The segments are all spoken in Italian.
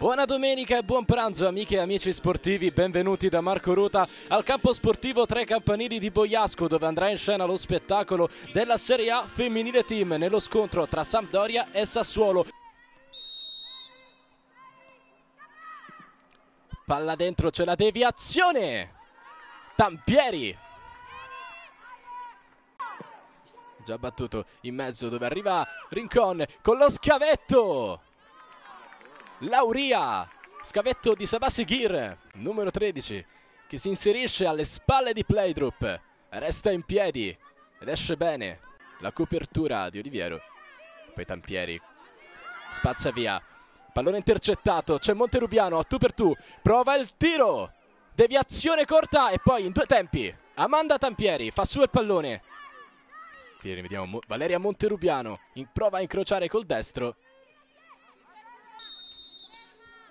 Buona domenica e buon pranzo amiche e amici sportivi, benvenuti da Marco Ruta al campo sportivo Tre Campanili di Boiasco dove andrà in scena lo spettacolo della Serie A femminile team nello scontro tra Sampdoria e Sassuolo. Palla dentro, c'è la deviazione! Tampieri! Già battuto in mezzo dove arriva Rincon con lo scavetto! Lauria, scavetto di Sabassi Gir, numero 13, che si inserisce alle spalle di Playdrup, resta in piedi ed esce bene. La copertura di Oliviero, poi Tampieri, spazza via, pallone intercettato, c'è Monterubiano a tu per tu, prova il tiro, deviazione corta e poi in due tempi, Amanda Tampieri fa su il pallone. Qui rivediamo Valeria Monterubiano, in prova a incrociare col destro,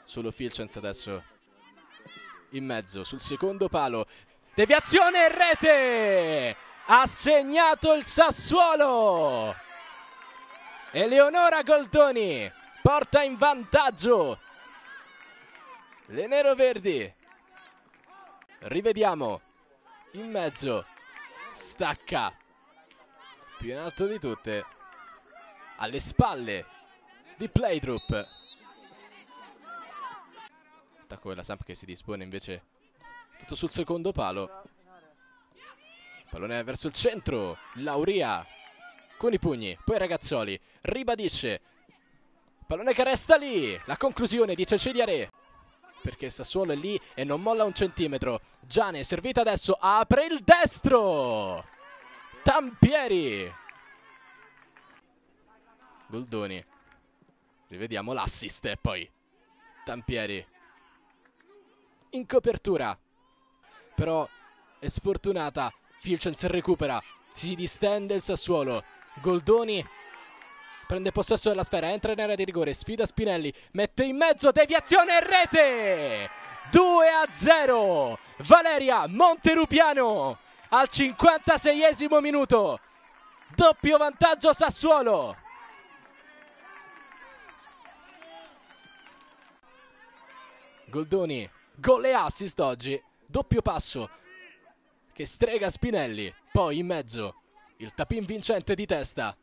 Solo Filcens adesso in mezzo sul secondo palo. Deviazione e rete! Ha segnato il Sassuolo! Eleonora Goldoni porta in vantaggio le neroverdi. Rivediamo in mezzo. Stacca più in alto di tutte alle spalle di Playdrup attacco della Samp che si dispone invece tutto sul secondo palo. Pallone verso il centro, Lauria con i pugni, poi Ragazzoli ribadisce. Pallone che resta lì, la conclusione dice Cediare. Perché Sassuolo è lì e non molla un centimetro. Giane servita adesso, apre il destro. Tampieri. Goldoni. Rivediamo l'assist e poi Tampieri in copertura. Però è sfortunata. Filcens recupera. Si distende il Sassuolo. Goldoni prende possesso della sfera, entra in area di rigore, sfida Spinelli, mette in mezzo, deviazione e rete! 2 a 0. Valeria Monterupiano al 56esimo minuto. Doppio vantaggio Sassuolo. Goldoni Gol e assist oggi. Doppio passo che strega Spinelli. Poi in mezzo il tapin vincente di testa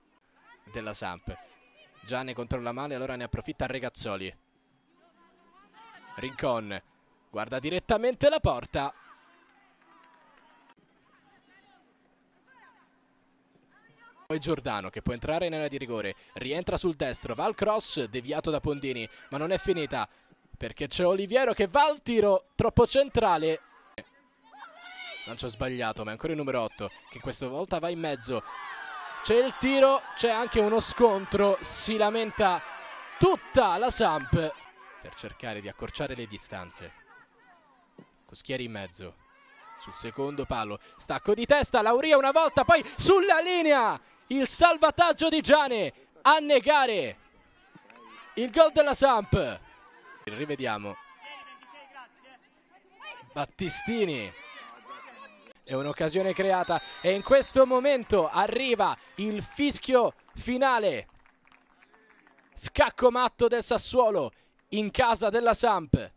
della Samp. Gianni controlla male, allora ne approfitta Regazzoli. Rincon guarda direttamente la porta. Poi Giordano che può entrare in area di rigore, rientra sul destro, va al cross, deviato da Pondini, ma non è finita. Perché c'è Oliviero che va al tiro troppo centrale. Lancio sbagliato, ma è ancora il numero 8 che questa volta va in mezzo. C'è il tiro, c'è anche uno scontro. Si lamenta tutta la Samp per cercare di accorciare le distanze. Coschieri in mezzo. Sul secondo palo. Stacco di testa, Lauria una volta, poi sulla linea. Il salvataggio di Giane a negare il gol della Samp. Rivediamo. Battistini. È un'occasione creata e in questo momento arriva il fischio finale. Scacco matto del Sassuolo in casa della Samp.